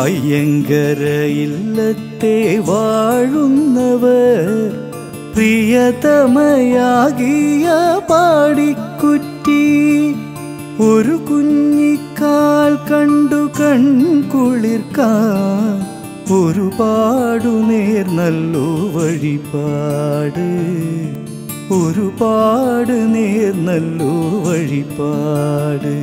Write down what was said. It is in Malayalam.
അയ്യങ്കര ഇല്ലത്തെ വാഴുന്നവർ പ്രിയതമയാകിയ പാടിക്കുറ്റി ഒരു കുഞ്ഞിക്കാൽ കണ്ടു കൺകുളിർക്കാൻ ഒരുപാടു നേർ നല്ലു വഴിപാട്. ഒരുപാട് നേർ നല്ലു വഴിപാട്.